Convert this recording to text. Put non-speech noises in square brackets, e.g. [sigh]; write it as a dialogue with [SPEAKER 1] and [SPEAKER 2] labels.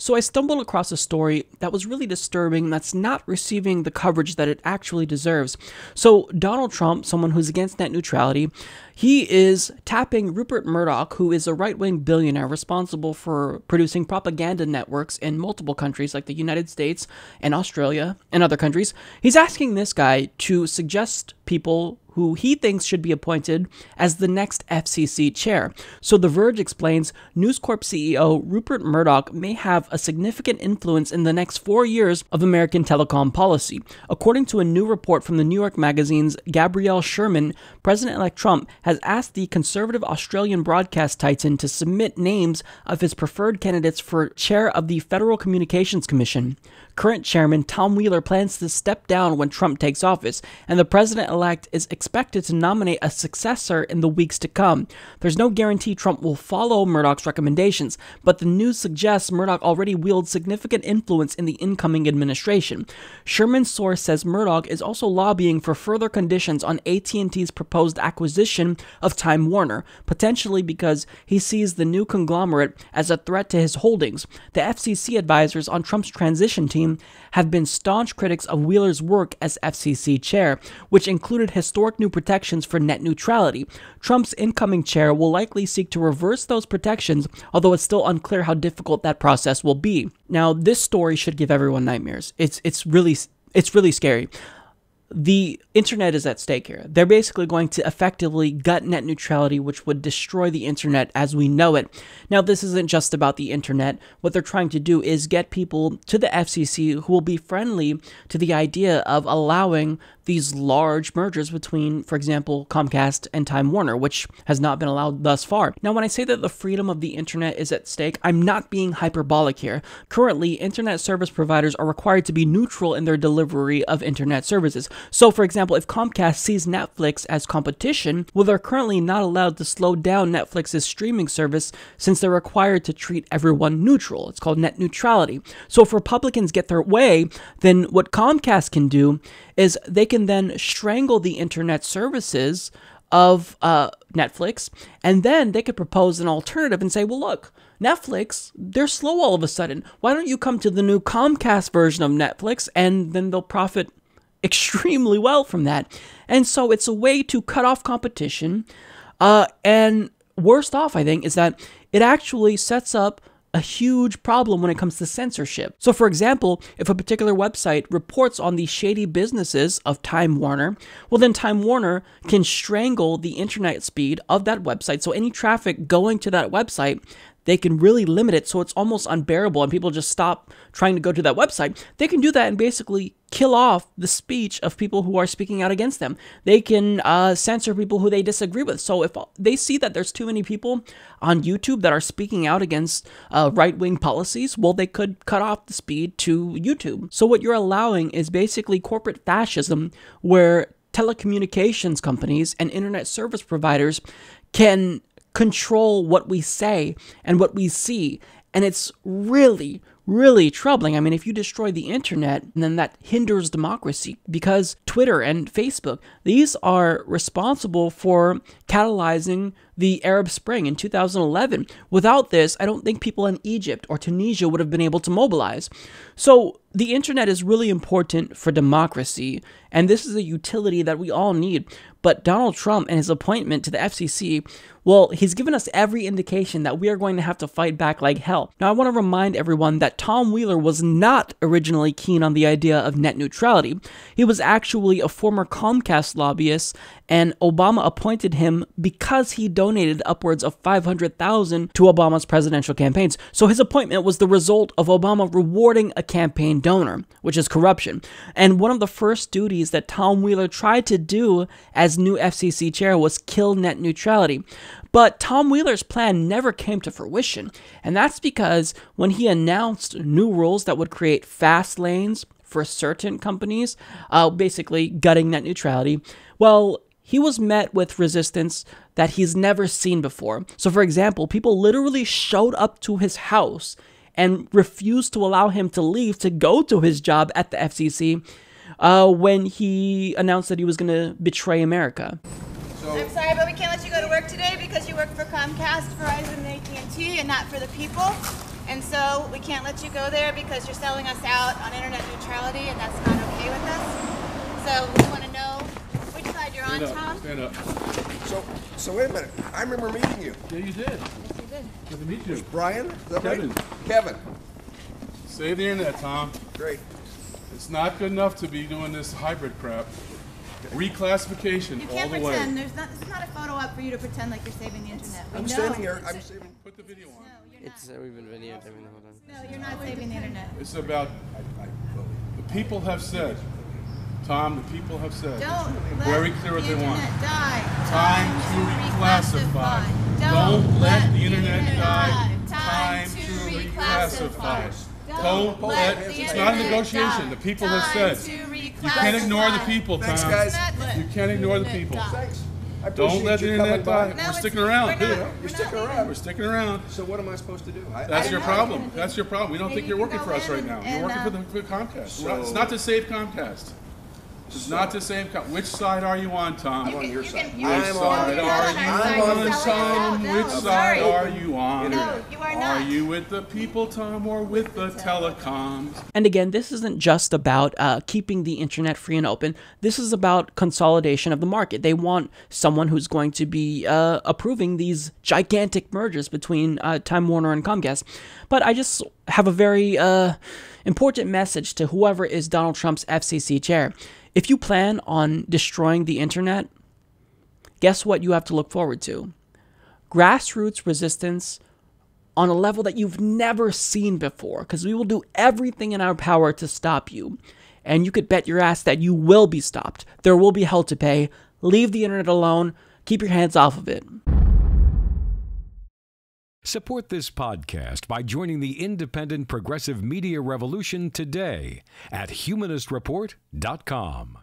[SPEAKER 1] So I stumbled across a story that was really disturbing that's not receiving the coverage that it actually deserves. So Donald Trump, someone who's against net neutrality, he is tapping Rupert Murdoch, who is a right-wing billionaire responsible for producing propaganda networks in multiple countries like the United States and Australia and other countries. He's asking this guy to suggest people who he thinks should be appointed as the next FCC chair. So The Verge explains News Corp CEO Rupert Murdoch may have a significant influence in the next four years of American telecom policy. According to a new report from the New York Magazine's Gabriel Sherman, President elect Trump has asked the conservative Australian broadcast titan to submit names of his preferred candidates for chair of the Federal Communications Commission. Current chairman Tom Wheeler plans to step down when Trump takes office, and the president elect is expected to nominate a successor in the weeks to come. There's no guarantee Trump will follow Murdoch's recommendations, but the news suggests Murdoch already wields significant influence in the incoming administration. Sherman's source says Murdoch is also lobbying for further conditions on AT&T's proposed acquisition of Time Warner, potentially because he sees the new conglomerate as a threat to his holdings. The FCC advisors on Trump's transition team team have been staunch critics of Wheeler's work as FCC chair, which included historic new protections for net neutrality. Trump's incoming chair will likely seek to reverse those protections, although it's still unclear how difficult that process will be. Now, this story should give everyone nightmares. It's it's really it's really scary the internet is at stake here. They're basically going to effectively gut net neutrality, which would destroy the internet as we know it. Now, this isn't just about the internet. What they're trying to do is get people to the FCC who will be friendly to the idea of allowing these large mergers between, for example, Comcast and Time Warner, which has not been allowed thus far. Now, when I say that the freedom of the internet is at stake, I'm not being hyperbolic here. Currently, internet service providers are required to be neutral in their delivery of internet services. So, for example, if Comcast sees Netflix as competition, well, they're currently not allowed to slow down Netflix's streaming service since they're required to treat everyone neutral. It's called net neutrality. So, if Republicans get their way, then what Comcast can do is they can then strangle the internet services of uh, Netflix, and then they could propose an alternative and say, well, look, Netflix, they're slow all of a sudden. Why don't you come to the new Comcast version of Netflix and then they'll profit [laughs] extremely well from that. And so it's a way to cut off competition. Uh, and worst off, I think, is that it actually sets up a huge problem when it comes to censorship. So, for example, if a particular website reports on the shady businesses of Time Warner, well, then Time Warner can strangle the internet speed of that website. So, any traffic going to that website they can really limit it so it's almost unbearable and people just stop trying to go to that website. They can do that and basically kill off the speech of people who are speaking out against them. They can uh, censor people who they disagree with. So if they see that there's too many people on YouTube that are speaking out against uh, right wing policies, well, they could cut off the speed to YouTube. So what you're allowing is basically corporate fascism where telecommunications companies and internet service providers can control what we say and what we see. And it's really, really troubling. I mean, if you destroy the internet, then that hinders democracy because Twitter and Facebook, these are responsible for catalyzing the Arab Spring in 2011. Without this, I don't think people in Egypt or Tunisia would have been able to mobilize. So, the internet is really important for democracy, and this is a utility that we all need. But Donald Trump and his appointment to the FCC, well, he's given us every indication that we are going to have to fight back like hell. Now, I want to remind everyone that Tom Wheeler was not originally keen on the idea of net neutrality. He was actually a former Comcast lobbyist, and Obama appointed him because he donated upwards of 500,000 to Obama's presidential campaigns. So his appointment was the result of Obama rewarding a campaign donor, which is corruption. And one of the first duties that Tom Wheeler tried to do as new FCC chair was kill net neutrality. But Tom Wheeler's plan never came to fruition, and that's because when he announced new rules that would create fast lanes for certain companies, uh, basically gutting net neutrality, well, he was met with resistance that he's never seen before. So, for example, people literally showed up to his house and refused to allow him to leave to go to his job at the FCC uh, when he announced that he was going to betray America.
[SPEAKER 2] So, I'm sorry, but we can't let you go to work today because you work for Comcast, Verizon, and AT&T, and not for the people. And so we can't let you go there because you're selling us out on internet neutrality, and that's not okay with us. So we want to know which side you're on,
[SPEAKER 3] Stand up.
[SPEAKER 2] Tom.
[SPEAKER 3] Stand up.
[SPEAKER 4] So, so wait a minute. I remember meeting you.
[SPEAKER 3] Yeah, you did.
[SPEAKER 2] Yes, you did.
[SPEAKER 3] Good to meet you.
[SPEAKER 4] Brian? Is that
[SPEAKER 3] Kevin.
[SPEAKER 4] right? Kevin.
[SPEAKER 3] Save the internet, Tom.
[SPEAKER 4] Great.
[SPEAKER 3] It's not good enough to be doing this hybrid crap. Reclassification
[SPEAKER 2] You
[SPEAKER 3] all
[SPEAKER 2] can't
[SPEAKER 3] the
[SPEAKER 2] pretend.
[SPEAKER 3] way.
[SPEAKER 2] There's not. This is not a photo op for you to pretend like you're saving the internet. We
[SPEAKER 4] I'm
[SPEAKER 2] know.
[SPEAKER 4] standing here. I'm saving.
[SPEAKER 3] Put the video on.
[SPEAKER 2] No, you're
[SPEAKER 5] It's
[SPEAKER 2] not.
[SPEAKER 5] uh, we've been videotaping the whole time.
[SPEAKER 2] No, you're not saving the internet.
[SPEAKER 3] It's about
[SPEAKER 4] I, I voted.
[SPEAKER 3] the people have said. Tom, the people have said.
[SPEAKER 2] Don't
[SPEAKER 3] Very clear what
[SPEAKER 2] the
[SPEAKER 3] they want.
[SPEAKER 2] die.
[SPEAKER 3] Time to reclassify. Don't let the internet die. Time to reclassify. Don't let.
[SPEAKER 2] the
[SPEAKER 3] It's not a negotiation.
[SPEAKER 2] die.
[SPEAKER 3] The people have said.
[SPEAKER 2] to
[SPEAKER 3] You can't ignore the people, Tom.
[SPEAKER 4] Thanks, guys.
[SPEAKER 3] You can't ignore the people.
[SPEAKER 4] Thanks. I
[SPEAKER 3] Don't let the internet
[SPEAKER 4] coming by.
[SPEAKER 3] die.
[SPEAKER 2] No,
[SPEAKER 3] We're sticking around.
[SPEAKER 2] we're not-
[SPEAKER 3] too.
[SPEAKER 4] You're
[SPEAKER 2] we're
[SPEAKER 4] sticking
[SPEAKER 2] leaving.
[SPEAKER 4] around.
[SPEAKER 3] We're sticking around.
[SPEAKER 4] So what am I supposed to do? I,
[SPEAKER 3] That's
[SPEAKER 4] I
[SPEAKER 3] your
[SPEAKER 4] know.
[SPEAKER 3] problem. That's your problem. We don't think you're working for us right now. You're working for, the, um, for Comcast. We're it's not to save Comcast. It's not the same. Com- Which side are you on, Tom?
[SPEAKER 4] I'm on your side.
[SPEAKER 2] can-
[SPEAKER 4] I'm
[SPEAKER 3] Which
[SPEAKER 4] on
[SPEAKER 3] side
[SPEAKER 2] you're
[SPEAKER 3] you
[SPEAKER 2] on our side.
[SPEAKER 4] I'm on
[SPEAKER 3] on,
[SPEAKER 4] the
[SPEAKER 2] selling us
[SPEAKER 3] Tom? Which side are you on?
[SPEAKER 2] No, you are not.
[SPEAKER 3] you with the people, Tom, or with the telecoms?
[SPEAKER 1] And again, this isn't just about uh, keeping the internet free and open. This is about consolidation of the market. They want someone who's going to be uh, approving these gigantic mergers between uh, Time Warner and Comcast. But I just have a very uh, important message to whoever is Donald Trump's FCC chair. If you plan on destroying the internet, guess what you have to look forward to? Grassroots resistance on a level that you've never seen before because we will do everything in our power to stop you. And you could bet your ass that you will be stopped. There will be hell to pay. Leave the internet alone. Keep your hands off of it.
[SPEAKER 6] Support this podcast by joining the independent progressive media revolution today at humanistreport.com.